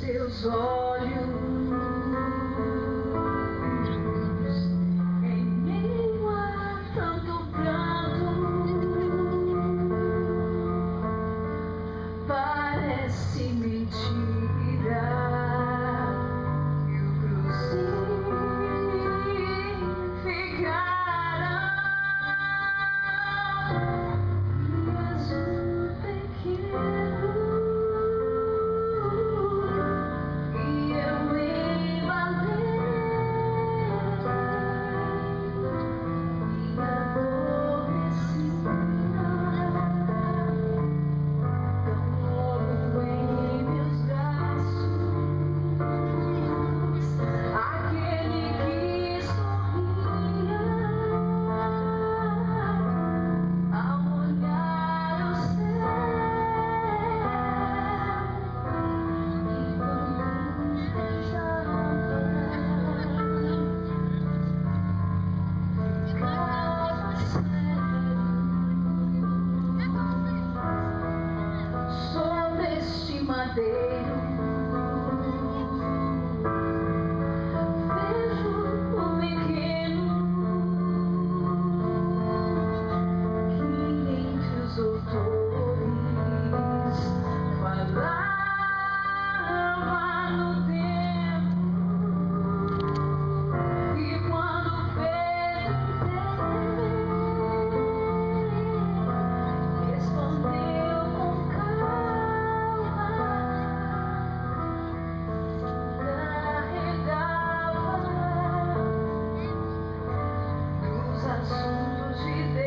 seus olhos. assuntos de Deus.